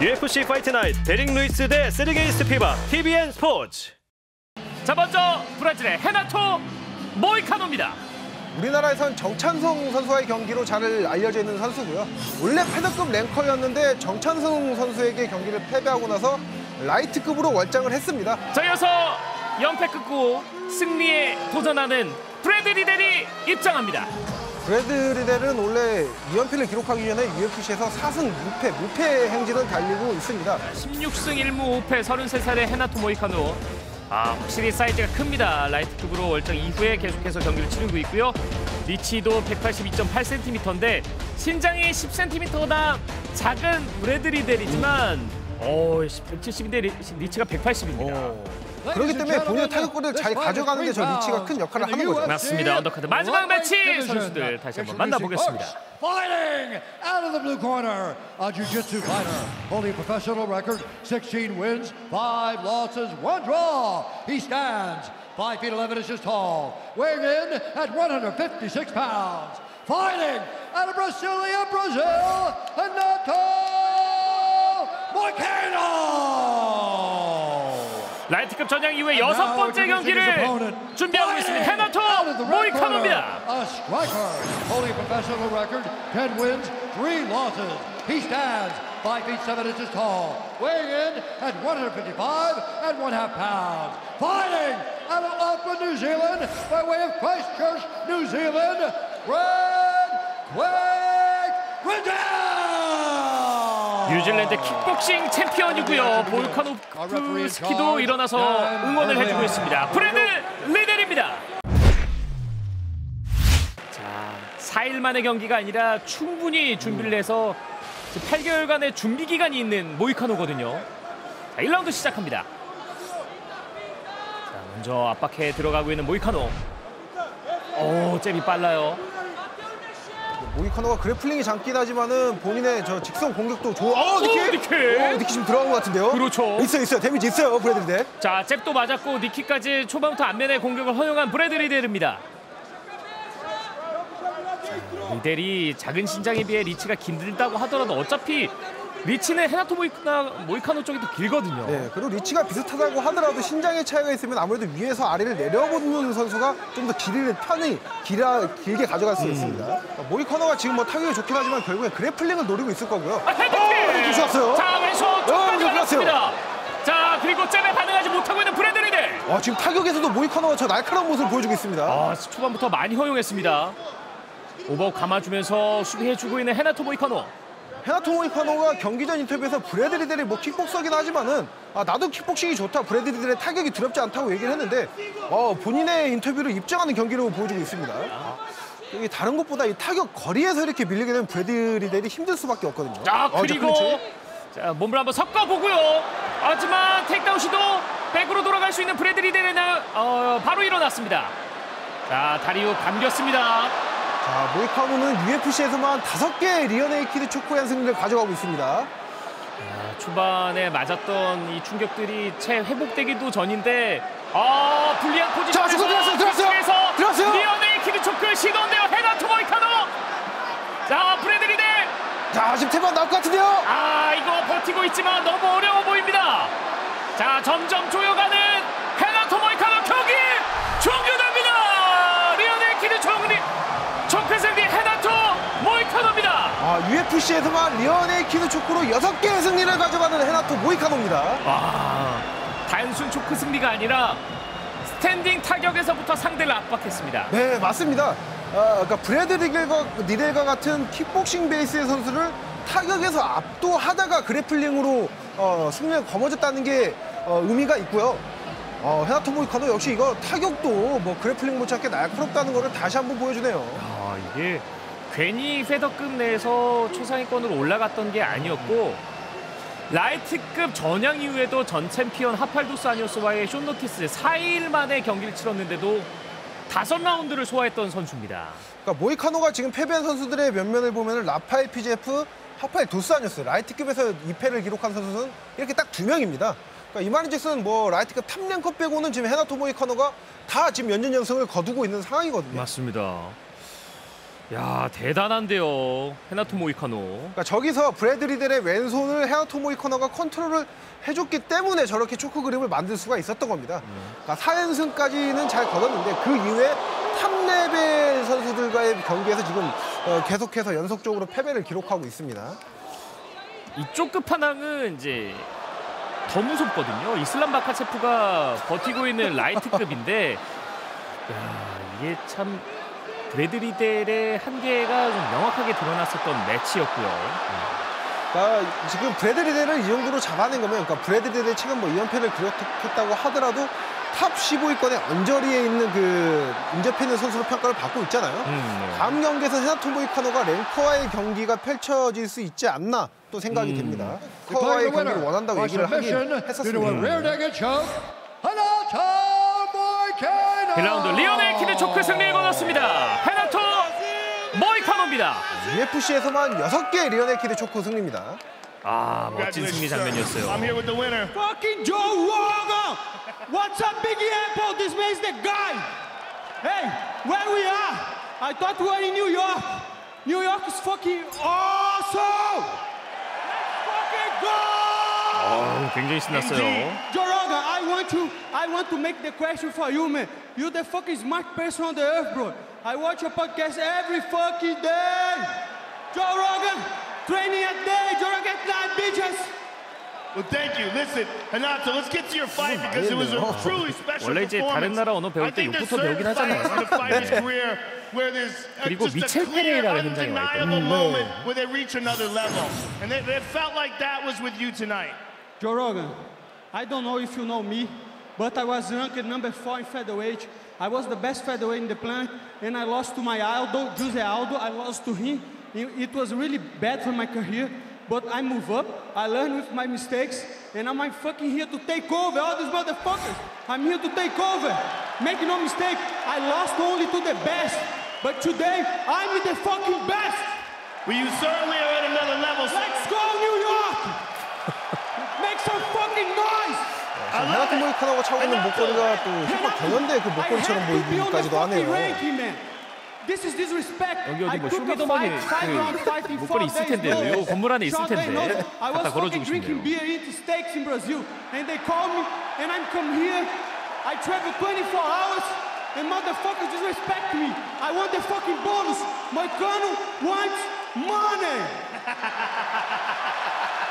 UFC Fight Night 데릭 루이스 대 세르게이 스피박 TVN 스포츠 자 먼저 브라질의 헤나토 모이카노입니다. 우리나라에선 정찬성 선수와의 경기로 잘 알려져 있는 선수고요. 원래 페더급 ranker였는데 정찬성 선수에게 경기를 패배하고 나서 라이트급으로 월장을 했습니다. 자 이어서 연패 끊고 승리에 도전하는 브래드 리델이 입장합니다. 브래드 리델은 원래 2연패를 기록하기 전에 UFC에서 4승 6패, 무패 행진을 달리고 있습니다. 16승 1무 5패 33살의 헤나토 모이카노. 아 확실히 사이즈가 큽니다. 라이트급으로 월장 이후에 계속해서 경기를 치르고 있고요. 리치도 182.8cm인데 신장이 10cm보다 작은 브래드 리델이지만 어 170인데 리치가 180입니다. 그렇기 때문에 본인의 타격거리를 잘 가져가는 데 저 리치가 큰 역할을 하는 거죠. 맞습니다. undercard 마지막 매치 선수들 다시 한번 만나보겠습니다. Fighting out of the blue corner, a jiu-jitsu fighter, holding a professional record, 16 wins, 5 losses, 1 draw. He stands 5 feet 11 inches tall, weighing in at 156 pounds. Fighting out of Brasilia, Brazil, 라이트급 전향 이후에 여섯 번째 경기를 준비하고 있습니다. 헤나토 모이카노입니다. A striker holding a professional record, 10 wins, 3 losses. He stands 5 feet 7 inches tall, weighing in at 155 and 1 half pounds. Fighting out of Auckland, New Zealand, by way of Christchurch, New Zealand, Red Quake Riddell! 뉴질랜드 킥복싱 チ챔피언이고요. 볼카노프스키도 일어나서 응원을 해주고 있습니다. 브래드 리델입니다. 자, 4일 만의 경기가 아니라 충분히 준비를 해서 8개월간의 준비 기간이 있는 모이카노거든요. 자, 1라운드 시작합니다. 자, 먼저 압박해 들어가고 있는 모이카노. 오, 잽이 빨라요. 모이카노가 grappling이 장긴 하지만은 본인의 저 직선 공격도 좋아. 어, knee kick! 오, knee kick! 어, knee kick 지금 들어간 것 같은데요? 그렇죠. 있어요, 있어요. 데미지 있어요, 브래드 리델. 자, 잽도 맞았고 knee kick까지 초반부터 안면의 공격을 허용한 브래드 리델입니다. 자, 리델이 작은 신장에 비해 리치가 길다고 하더라도 어차피 리치는 헤나토 모이카, 모이카노 쪽이 더 길거든요. 네, 그리고 리치가 비슷하다고 하더라도 신장의 차이가 있으면 아무래도 위에서 아래를 내려보는 선수가 좀 더 길이를 편히 길아, 길게 가져갈 수 있습니다. 모이카노가 지금 뭐 타격이 좋긴 하지만 결국엔 grappling을 노리고 있을 거고요. 아, head kick! 어, head kick 좋았어요. 자, 왼손 어, 쪽까지 좋았어요. 맞았습니다. 자, 그리고 잽에 반응하지 못하고 있는. 와, 지금 타격에서도 모이카노가 저 날카로운 모습을 보여주고 있습니다. 아, 초반부터 많이 허용했습니다. over 감아주면서 수비해주고 있는 헤나토 모이카노. 헤나토 모이카노가 경기 전 인터뷰에서 브래드 리델이 뭐 kickboxer긴 하지만은 아, 나도 킥복싱이 좋다. 브래드 리델의 타격이 두렵지 않다고 얘기를 했는데 어, 본인의 인터뷰를 입증하는 경기로 보여주고 있습니다. 이 다른 것보다 이 타격 거리에서 이렇게 밀리게 되면 브래드 리델이 힘들 수밖에 없거든요. 자 어, 저 그리고 클린치. 자 몸을 한번 섞어보고요. 하지만 takedown 시도 백으로 돌아갈 수 있는 브래드 리델은 어, 바로 일어났습니다. 자 다리우 감겼습니다. 자, 모이카노는 UFC에서만 다섯 개의 rear naked choke의 승리를 가져가고 있습니다. 자, 초반에 맞았던 이 충격들이 채 회복되기도 전인데 아 불리한 포지션에서 자, 들어갔어요. 계속해서 들어갔어요. rear naked choke 시도인데요. 헤나토 모이카노. 자 브래드 리델 자, 지금 tap 나올 것 같은데요. 아 이거 버티고 있지만 너무 어려워 보입니다. 자 점점 조여가는 총패 승리 헤나토 모이카노입니다. 아, UFC에서만 rear naked choke로 여섯 개의 승리를 가져가는 헤나토 모이카노입니다. 아 단순 choke 승리가 아니라 standing 타격에서부터 상대를 압박했습니다. 네, 맞습니다. 아, 그러니까 브래드 리델과, 리델과 같은 킥복싱 베이스의 선수를 타격에서 압도하다가 grappling으로 어, 승리를 거머쥐었다는 게 어, 의미가 있고요. 어, 헤나토 모이카노 역시 이거 타격도 뭐 grappling 못지않게 날카롭다는 거를 다시 한번 보여주네요. 아 이게 괜히 페더급 내에서 최상위권으로 올라갔던 게 아니었고 라이트급 전향 이후에도 전 챔피언 하파엘 도스 안요스와의 short notice 4일 만에 경기를 치렀는데도 다섯 라운드를 소화했던 선수입니다. 그러니까 모이카노가 지금 패배한 선수들의 면면을 보면 라파엘 피지예프, 하파엘 도스 안요스예요. 라이트급에서 2패를 기록한 선수는 이렇게 딱 두 명입니다. 그러니까 이 말인즉슨 뭐 라이트급 top ranker 빼고는 지금 헤나토 모이카노가 다 지금 연전 연승을 거두고 있는 상황이거든요. 맞습니다. 야 대단한데요. 헤나토 모이카노. 그러니까 저기서 브래드 리델의 왼손을 헤나토 모이카노가 컨트롤을 해줬기 때문에 저렇게 choke 그립을 만들 수가 있었던 겁니다. 그러니까 4연승까지는 잘 걸었는데 그 이후에 top level 선수들과의 경기에서 지금 어, 계속해서 연속적으로 패배를 기록하고 있습니다. 이쪽 끝판왕은 이제 더 무섭거든요. 이슬람 마카체프가 버티고 있는 라이트급인데 야 이게 참 브래드 리델의 한계가 좀 명확하게 드러났었던 매치였고요. 그러니까 지금 브래드 리델을 이 정도로 잡아낸 거면 그러니까 브래드 리델 최근 뭐 2연패를 기록했다고 하더라도 top 15위권의 언저리에 있는 그 인접해 있는 선수로 평가를 받고 있잖아요. 음, 네. 다음 경기에서 헤나토 모이카노가 랭커와의 경기가 펼쳐질 수 있지 않나 또 생각이 됩니다. 랭커와의 Declaring the 경기를 원한다고 얘기를 하긴 했었습니다. 1라운드 rear naked choke 승리를 거뒀습니다. 헤나토 모이카노입니다. UFC에서만 6개의 rear naked choke 승리입니다. 아 멋진 승리 I'm 장면이었어요. here with the winner. Fucking Joe Rogan! What's up, Biggie Apple? This man's the guy. Hey, where we are? I thought we were in New York. New York is fucking awesome. Let's fucking go! 어, 굉장히 신났어요. Joe Rogan, I want to, I want to make the question for you, man. You're the fucking smart person on the earth, bro. I watch your podcast every fucking day. Joe Rogan, training at day. Joe Rogan at night, bitches. Well, thank you. Listen, Hanato, let's get to your fight because it was a truly special 원래 이제 다른 performance. 나라 언어 배울 I 때 think 욕부터 there's 배우긴 certain 하잖아요. fights in the fighter's career where there's a- 그리고 just a 미첼 clear, 페레이라는 현장에 와 있거든요. undeniable 음, moment where they reach another level. And they, they felt like that was with you tonight. Joe Rogan, I don't know if you know me, but I was ranked number four in featherweight. I was the best featherweight in the planet, and I lost to my Aldo, Jose Aldo. I lost to him. It, it was really bad for my career, but I move up. I learn with my mistakes, and I'm fucking here to take over all these motherfuckers. I'm here to take over. Make no mistake, I lost only to the best, but today I'm the fucking best. Well, you certainly are at another level. Let's go, New York! Make some fucking noise! 헤나토 모이카노가 차고 있는 목걸이가 또 힙합 경연대 그 목걸이처럼 보이기까지도 하네요. This is disrespect. 여기 어디 I 뭐 took a 쇼미더머니 fight, five 그 round fight in 목걸이 four 있을 days 텐데요. notice. 이거 건물 안에 있을 Short day 텐데. notice. I was 갖다 걸어주고 fucking drinking 싶네요. beer, eating steaks in Brazil, and they called me, and I'm come here. I travel 24 hours, and motherfuckers disrespect me. I want the fucking bonus. Moicano wants money.